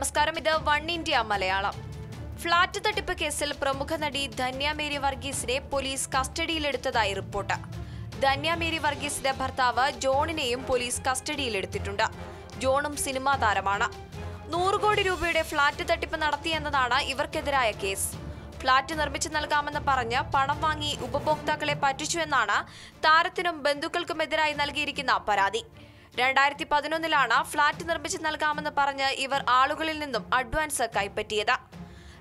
നമസ്കാരം. ഇത് one India Malayalam. Flat തട്ടിപ്പ് കേസിൽ പ്രമുഖ നടി ധന്യ മേരി വർഗീസിനെ പോലീസ് കസ്റ്റഡിയിലെടുത്തതായി റിപ്പോർട്ട്. ധന്യ മേരി വർഗീസിന്റെ ഭർത്താവ് ജോണിനെയും പോലീസ് കസ്റ്റഡിയിലെടുത്തിട്ടുണ്ട്. ജോണും സിനിമാ താരമാണ്. നൂറ് കോടി രൂപയുടെ ഫ്ളാറ്റ് തട്ടിപ്പ് നടത്തിയെന്നതാണ് ഇവർക്കെതിരായ കേസ്. ഫ്ളാറ്റ് നിർമ്മിച്ചു നൽകാമെന്ന് പറഞ്ഞ് പണം വാങ്ങി ഉപഭോക്താക്കളെ പറ്റിച്ചുവെന്നാണ് താരത്തിനും ബന്ധുക്കൾക്കുമെതിരായി നൽകിയിരിക്കുന്ന പരാതി. രണ്ടായിരത്തി പതിനൊന്നിലാണ് ഫ്ളാറ്റ് നിർമ്മിച്ചു നൽകാമെന്ന് പറഞ്ഞ് ഇവർ ആളുകളിൽ നിന്നും അഡ്വാൻസ് കൈപ്പറ്റിയത്.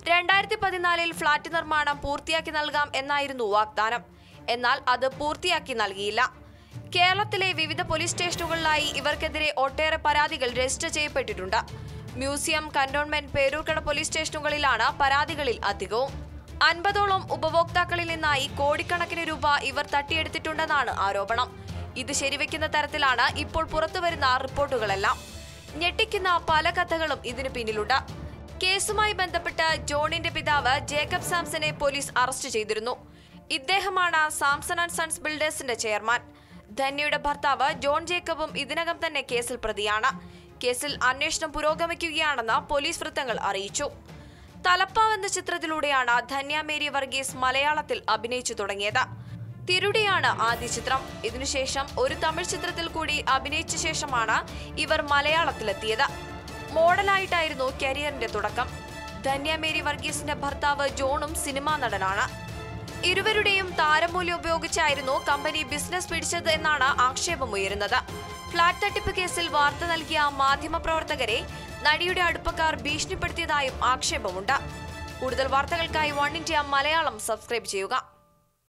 രണ്ടായിരത്തി പതിനാലിൽ ഫ്ളാറ്റ് നിർമ്മാണം പൂർത്തിയാക്കി നൽകാം എന്നായിരുന്നു വാഗ്ദാനം. എന്നാൽ അത് പൂർത്തിയാക്കി നൽകിയില്ല. കേരളത്തിലെ വിവിധ പോലീസ് സ്റ്റേഷനുകളിലായി ഇവർക്കെതിരെ ഒട്ടേറെ പരാതികൾ രജിസ്റ്റർ ചെയ്യപ്പെട്ടിട്ടുണ്ട്. മ്യൂസിയം കന്റോൺമെന്റ് പേരൂർക്കട പോലീസ് സ്റ്റേഷനുകളിലാണ് പരാതികളിൽ അധികവും. അൻപതോളം ഉപഭോക്താക്കളിൽ നിന്നായി കോടിക്കണക്കിന് രൂപ ഇവർ തട്ടിയെടുത്തിട്ടുണ്ടെന്നാണ് ആരോപണം. ഇത് ശരിവെക്കുന്ന തരത്തിലാണ് ഇപ്പോൾ പുറത്തുവരുന്ന റിപ്പോർട്ടുകളെല്ലാം. ഞെട്ടിക്കുന്ന പല കഥകളും ഇതിന് പിന്നിലുണ്ട്. കേസുമായി ബന്ധപ്പെട്ട് ജോണിന്റെ പിതാവ് ജേക്കബ് സാംസനെ പോലീസ് അറസ്റ്റ് ചെയ്തിരുന്നു. ഇദ്ദേഹമാണ് സാംസൺ ആൻഡ് സൺസ് ബിൽഡേഴ്സിന്റെ ചെയർമാൻ. ധന്യയുടെ ഭർത്താവ് ജോൺ ജേക്കബും ഇതിനകം തന്നെ കേസിൽ പ്രതിയാണ്. കേസിൽ അന്വേഷണം പുരോഗമിക്കുകയാണെന്ന് പോലീസ് വൃത്തങ്ങൾ അറിയിച്ചു. തലപ്പാവ് എന്ന ചിത്രത്തിലൂടെയാണ് ധന്യ മേരി വർഗീസ് മലയാളത്തിൽ അഭിനയിച്ചു തുടങ്ങിയത്. തിരുടിയാണ് ആദ്യ ചിത്രം. ഇതിനുശേഷം ഒരു തമിഴ് ചിത്രത്തിൽ കൂടി അഭിനയിച്ച ശേഷമാണ് ഇവർ മലയാളത്തിലെത്തിയത്. മോഡലായിട്ടായിരുന്നു കരിയറിന്റെ തുടക്കം. ധന്യ മേരി വർഗീസിന്റെ ഭർത്താവ് ജോണും സിനിമാ നടനാണ്. ഇരുവരുടെയും താരമൂല്യം ഉപയോഗിച്ചായിരുന്നു കമ്പനി ബിസിനസ് പിടിച്ചത് എന്നാണ് ആക്ഷേപമുയരുന്നത്. ഫ്ളാറ്റ് തട്ടിപ്പ് കേസിൽ വാർത്ത നൽകിയ മാധ്യമപ്രവർത്തകരെ നടിയുടെ അടുപ്പക്കാർ ഭീഷണിപ്പെടുത്തിയതായും ആക്ഷേപമുണ്ട്. കൂടുതൽ വാർത്തകൾക്കായി വൺ ഇന്ത്യ മലയാളം സബ്സ്ക്രൈബ് ചെയ്യുക.